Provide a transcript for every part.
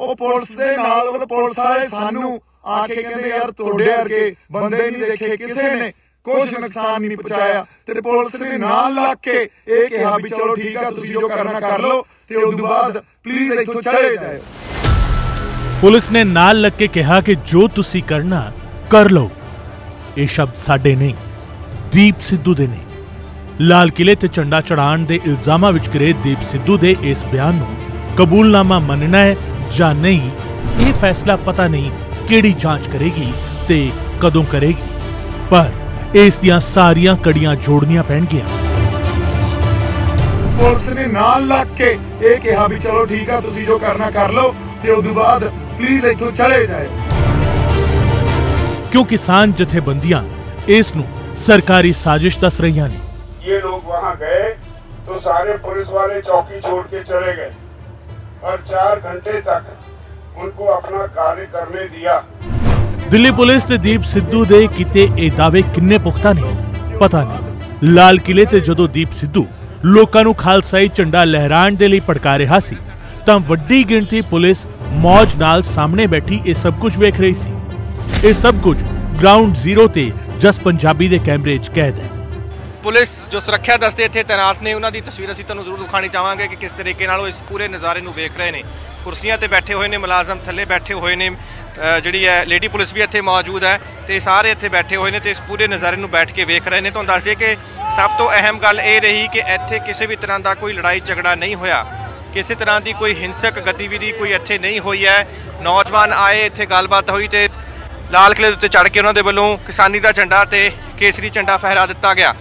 ਉਹ ਪੁਲਿਸ ਦੇ ਨਾਲ ਉਹ ਪੁਲਿਸ ਵਾਲੇ ਸਾਨੂੰ ਆ ਕੇ ਕਹਿੰਦੇ, ਯਾਰ ਤੁਹਾਡੇ ਵਰਗੇ ਬੰਦੇ ਨਹੀਂ ਦੇਖੇ, ਕਿਸੇ ਨੇ ਕੁਝ ਨੁਕਸਾਨ ਨਹੀਂ ਪਹੁੰਚਾਇਆ। ਤੇ ਪੁਲਿਸ ਨੇ ਨਾਲ ਲੱਗ ਕੇ ਇਹ ਕਿਹਾ ਵੀ ਚਲੋ ਠੀਕ ਆ, ਤੁਸੀਂ ਜੋ ਕਰਨਾ ਕਰ ਲਓ ਤੇ ਉਸ ਤੋਂ ਬਾਅਦ ਪਲੀਜ਼ ਇੱਥੋਂ ਚਲੇ ਜਾਓ ਪੁਲਿਸ ਨੇ ਨਾਲ ਲੱਗ ਕੇ ਕਿਹਾ ਕਿ ਜੋ ਤੁਸੀਂ ਕਰਨਾ, ਕਰ ਲਓ। ਇਹ ਸ਼ਬਦ ਸਾਡੇ ਨਹੀਂ, ਦੀਪ ਸਿੱਧੂ ਦੇ ਨੇ। ਲਾਲ ਕਿਲੇ ਤੇ ਝੰਡਾ ਚੜਾਉਣ ਦੇ ਇਲਜ਼ਾਮਾਂ ਵਿੱਚ ਘਿਰੇ ਦੀਪ ਸਿੱਧੂ ਦੇ ਇਸ ਬਿਆਨ ਨੂੰ ਕਬੂਲਨਾਮਾ ਮੰਨਣਾ ਹੈ। ਜਾਂ ਨਹੀਂ ਇਹ ਫੈਸਲਾ ਪਤਾ ਨਹੀਂ ਕਿਹੜੀ ਜਾਂਚ ਕਰੇਗੀ ਤੇ ਕਦੋਂ ਕਰੇਗੀ ਪਰ ਇਸ ਦੀਆਂ ਸਾਰੀਆਂ ਕੜੀਆਂ ਜੋੜਨੀਆਂ ਪੈਣਗੀਆਂ ਪੁਲਿਸ ਨੇ ਨਾਲ ਲੱਗ ਕੇ ਇਹ ਕਿਹਾ ਵੀ ਚਲੋ ਠੀਕ ਆ ਤੁਸੀਂ ਜੋ ਕਰਨਾ ਕਰ ਲਓ ਤੇ ਉਸ ਤੋਂ ਬਾਅਦ ਪਲੀਜ਼ ਇੱਥੋਂ ਚਲੇ ਜਾਓ ਕਿਉਂ ਕਿਸਾਨ ਜਥੇਬੰਦੀਆਂ ਇਸ ਨੂੰ ਸਰਕਾਰੀ ਸਾਜ਼ਿਸ਼ ਦੱਸ ਰਹੀਆਂ ਨੇ ये लोग वहां गए तो सारे पुलिस वाले चौकी छोड़ के चले गए और चार घंटे तक उनको अपना कार्य करने दिया ਦਿੱਲੀ ਪੁਲਿਸ ਤੇ ਦੀਪ ਸਿੱਧੂ ਦੇ ਕਿਤੇ ਇਹ ਦਾਅਵੇ ਕਿੰਨੇ ਪੁਖਤਾ ਨੇ ਪਤਾ ਨਹੀਂ ਲਾਲ ਕਿਲੇ ਤੇ ਜਦੋਂ ਦੀਪ ਸਿੱਧੂ ਲੋਕਾਂ ਨੂੰ ਖਾਲਸਾਈ ਝੰਡਾ ਲਹਿਰਾਉਣ ਦੇ ਲਈ ਭੜਕਾ ਰਿਹਾ ਸੀ ਤਾਂ ਵੱਡੀ ਗਿਣਤੀ ਪੁਲਿਸ ਮੌਜ ਨਾਲ ਸਾਹਮਣੇ ਬੈਠੀ ਇਹ ਸਭ ਕੁਝ ਵੇਖ ਰਹੀ ਸੀ ਇਹ ਸਭ ਕੁਝ ਗਰਾਊਂਡ ਜ਼ੀਰੋ ਤੇ ਜਸ ਪੰਜਾਬੀ ਦੇ ਕੈਮਰੇ 'ਚ ਕੈਦ ਹੈ ਪੁਲਿਸ ਜੋ ਸੁਰੱਖਿਆ ਦਸਤੇ ਇੱਥੇ ਤਾਇਨਾਤ ਨੇ, ਉਹਨਾਂ ਦੀ ਤਸਵੀਰ ਅਸੀਂ ਤੁਹਾਨੂੰ ਜ਼ਰੂਰ ਦਿਖਾਣੀ ਚਾਹਾਂਗੇ ਕਿ ਕਿਸ ਤਰੀਕੇ ਨਾਲ ਉਹ ਇਸ ਪੂਰੇ ਨਜ਼ਾਰੇ ਨੂੰ ਵੇਖ ਰਹੇ ਨੇ। ਕੁਰਸੀਆਂ ਤੇ ਬੈਠੇ ਹੋਏ ਨੇ, ਮੁਲਾਜ਼ਮ ਥੱਲੇ ਬੈਠੇ ਹੋਏ ਨੇ ਜਿਹੜੀ ਹੈ ਲੇਡੀ ਪੁਲਿਸ ਵੀ ਇੱਥੇ ਮੌਜੂਦ ਹੈ ਤੇ ਸਾਰੇ ਇੱਥੇ ਬੈਠੇ ਹੋਏ ਨੇ ਤੇ ਇਸ ਪੂਰੇ ਨਜ਼ਾਰੇ ਨੂੰ ਬੈਠ ਕੇ ਵੇਖ ਰਹੇ ਨੇ। ਤੁਹਾਨੂੰ ਦੱਸ ਦਈਏ ਕਿ ਸਭ ਤੋਂ ਅਹਿਮ ਗੱਲ ਇਹ ਰਹੀ ਕਿ ਇੱਥੇ ਕਿਸੇ ਵੀ ਤਰ੍ਹਾਂ ਦਾ ਕੋਈ ਲੜਾਈ ਝਗੜਾ ਨਹੀਂ ਹੋਇਆ। ਕਿਸੇ ਤਰ੍ਹਾਂ ਦੀ ਕੋਈ ਹਿੰਸਕ ਗਤੀਵਿਧੀ ਕੋਈ ਇੱਥੇ ਨਹੀਂ ਹੋਈ ਹੈ। ਨੌਜਵਾਨ ਆਏ, ਇੱਥੇ ਗੱਲਬਾਤ ਹੋਈ ਤੇ ਲਾਲ ਕਿਲੇ ਦੇ ਉੱਤੇ ਚੜ੍ਹ ਕੇ ਉਹਨਾਂ ਦੇ ਵੱਲੋਂ ਕਿਸਾਨੀ ਦਾ ਝੰਡਾ ਤੇ ਕੇਸਰੀ ਝੰਡਾ ਫਹਿਰਾ ਦਿੱਤਾ ਗਿਆ।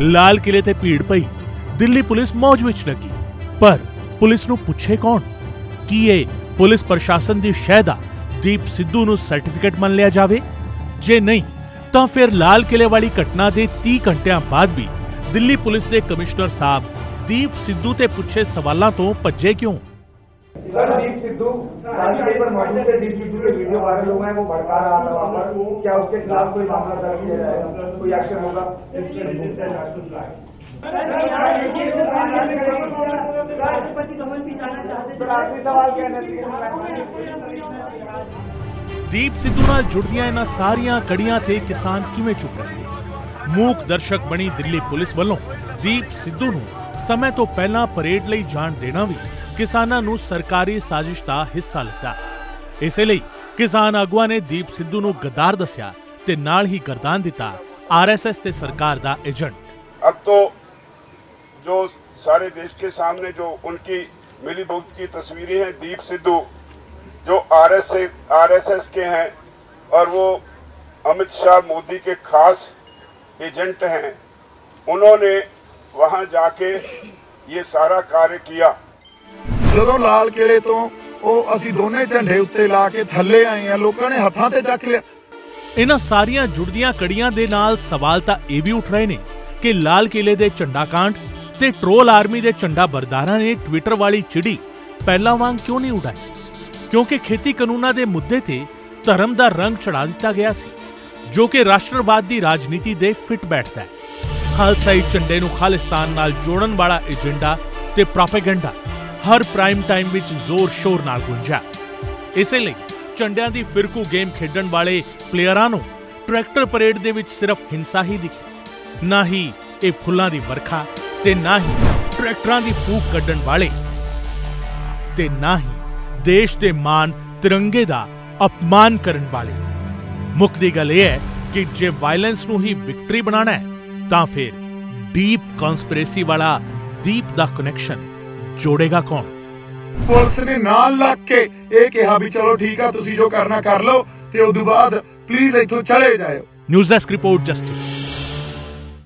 ਲਾਲ ਕਿਲੇ ਤੇ ਭੀੜ ਪਈ। ਦਿੱਲੀ ਪੁਲਿਸ ਮੌਜ ਵਿੱਚ ਲੱਗੀ। ਪਰ ਪੁਲਿਸ ਨੂੰ ਪੁੱਛੇ ਕੌਣ? ਕੀ ਇਹ ਪੁਲਿਸ ਪ੍ਰਸ਼ਾਸਨ ਦੀ ਸ਼ਹਿਦਾ ਦੀਪ ਸਿੱਧੂ ਨੂੰ ਸਰਟੀਫਿਕੇਟ ਮੰਨ ਲਿਆ ਜਾਵੇ? ਜੇ ਨਹੀਂ, ਤਾਂ ਫਿਰ ਲਾਲ ਕਿਲੇ ਵਾਲੀ ਘਟਨਾ ਦੇ 30 ਘੰਟਿਆਂ ਬਾਅਦ ਵੀ ਦਿੱਲੀ ਪੁਲਿਸ ਦੇ ਕਮਿਸ਼ਨਰ ਸਾਹਿਬ ਦੀਪ ਸਿੱਧੂ ਤੇ ਪੁੱਛੇ ਸਵਾਲਾਂ ਤੋਂ ਭੱਜੇ ਕਿਉਂ? ਸਰ, ਦੀਪ सिद्धू राजधानी पर मौजूद है दीप सिद्धू के वीडियो वायरल हुए हैं वो भड़का रहा था वहाँ पर क्या उसके खिलाफ कोई मामला दर्ज किया जाएगा कोई एक्शन होगा सर आखिरी सवाल क्या ਦੀਪ ਸਿੱਧੂ ਨਾਲ ਜੁੜਦੀਆਂ ਇਹਨਾਂ ਸਾਰੀਆਂ ਕੜੀਆਂ ਤੇ ਕਿਸਾਨ ਕਿਵੇਂ ਚੁੱਪ ਰਹਿੰਦੇ ਮੂਕ ਦਰਸ਼ਕ ਬਣੀ ਦਿੱਲੀ ਪੁਲਿਸ ਵੱਲੋਂ ਦੀਪ ਸਿੱਧੂ ਨੂੰ ਸਮੇਂ ਤੋਂ ਪਹਿਲਾਂ ਪਰੇਡ ਲਈ ਜਾਣ ਦੇਣਾ ਵੀ ਕਿਸਾਨਾਂ ਨੂੰ ਸਰਕਾਰੀ ਸਾਜ਼ਿਸ਼ ਦਾ ਹਿੱਸਾ ਲੱਗਾ ਇਸੇ ਲਈ ਕਿਸਾਨ ਆਗੂਆਂ ਨੇ ਦੀਪ ਸਿੱਧੂ ਨੂੰ ਗਦਾਰ ਦੱਸਿਆ ਤੇ ਨਾਲ ਹੀ ਗਰਦਾਨ ਦਿੱਤਾ ਆਰਐਸਐਸ ਤੇ ਸਰਕਾਰ ਦਾ ਏਜੰਟ अब तो जो सारे देश के सामने जो उनकी मिली भुगत की तस्वीरें हैं दीप सिद्धू जो आरएस आरएसएस के हैं और वो अमित शाह मोदी के खास एजेंट हैं उन्होंने वहां जाके ये सारा कार्य किया ਜਦੋਂ ਲਾਲ ਕਿਲੇ ਤੋਂ ਉਹ ਅਸੀਂ ਦੋਨੇ ਝੰਡੇ ਉੱਤੇ ਲਾ ਕੇ ਥੱਲੇ ਆਏ ਆ, ਲੋਕਾਂ ਨੇ ਹੱਥਾਂ ਤੇ ਚੱਕ ਲਿਆ। ਇਹਨਾਂ ਸਾਰੀਆਂ ਜੁੜਦੀਆਂ ਕੜੀਆਂ ਦੇ ਨਾਲ ਸਵਾਲ ਤਾਂ ਇਹ ਵੀ ਉੱਠ ਰਹੇ ਨੇ ਕਿ ਲਾਲ ਕਿਲੇ ਦੇ ਝੰਡਾ ਕਾਂਡ ਤੇ ਟਰੋਲ ਆਰਮੀ ਦੇ ਝੰਡਾ ਬਰਦਾਰਾਂ ਨੇ ਟਵਿੱਟਰ ਵਾਲੀ ਚਿੜੀ ਪਹਿਲਾਂ ਵਾਂਗ ਕਿਉਂ ਨਹੀਂ ਉਡਾਈ? ਕਿਉਂਕਿ ਖੇਤੀ ਕਾਨੂੰਨਾਂ ਦੇ ਮੁੱਦੇ ਤੇ ਧਰਮ ਦਾ ਰੰਗ ਚੜਾ ਦਿੱਤਾ ਗਿਆ ਸੀ, ਜੋ ਕਿ ਰਾਸ਼ਟਰਵਾਦ ਦੀ ਰਾਜਨੀਤੀ ਦੇ ਫਿੱਟ ਬੈਠਦਾ ਹੈ। ਖਾਲਸਾਈ ਝੰਡੇ ਨੂੰ ਖਾਲਿਸਤਾਨ ਨਾਲ ਜੋੜਨ ਵਾਲਾ ਏਜੰਡਾ ਤੇ ਪ੍ਰੋਪੇਗੈਂਡਾ ਹਰ ਪ੍ਰਾਈਮ ਟਾਈਮ ਵਿੱਚ ਜ਼ੋਰ-ਸ਼ੋਰ ਨਾਲ ਗੁੰਜਾ ਇਸੇ ਲਈ ਝੰਡਿਆਂ ਦੀ ਫਿਰਕੂ ਗੇਮ ਖੇਡਣ ਵਾਲੇ ਪਲੇਅਰਾਂ ਨੂੰ ਟਰੈਕਟਰ ਪਰੇਡ ਦੇ ਵਿੱਚ ਸਿਰਫ ਹਿੰਸਾ ਹੀ ਦਿਖੀ। ਨਾ ਹੀ ਇਹ ਫੁੱਲਾਂ ਦੀ ਵਰਖਾ ਤੇ ਨਾ ਹੀ ਟਰੈਕਟਰਾਂ ਦੀ ਫੂਕ ਕੱਢਣ ਵਾਲੇ। ਤੇ ਨਾ ਹੀ ਦੇਸ਼ ਦੇ ਮਾਨ ਤਿਰੰਗੇ ਦਾ ਅਪਮਾਨ ਕਰਨ ਵਾਲੇ। ਮੁੱਖ ਦੀ ਗੱਲ ਇਹ ਹੈ ਕਿ ਜੇ ਵਾਇਲੈਂਸ ਨੂੰ ਹੀ ਵਿਕਟਰੀ ਬਣਾਉਣਾ ਹੈ, ਤਾਂ ਫਿਰ ਡੀਪ ਕਨਸਪੀਰੇਸੀ ਵਾਲਾ ਦੀਪ ਦਾ ਕਨੈਕਸ਼ਨ ਜੋੜੇਗਾ ਕੌਣ? ਪੁਲਿਸ ਨੇ ਨਾਲ ਲੱਗ ਕੇ ਇਹ ਕਿਹਾ ਵੀ ਚਲੋ ਠੀਕ ਆ ਤੁਸੀਂ ਜੋ ਕਰਨਾ ਕਰ ਲਓ ਤੇ ਉਸ ਤੋਂ ਬਾਅਦ ਪਲੀਜ਼ ਇੱਥੋਂ ਚਲੇ ਜਾਓ ਨਿਊਜ਼ ਡੈਸਕ ਰਿਪੋਰਟ ਜਸਟਿਸ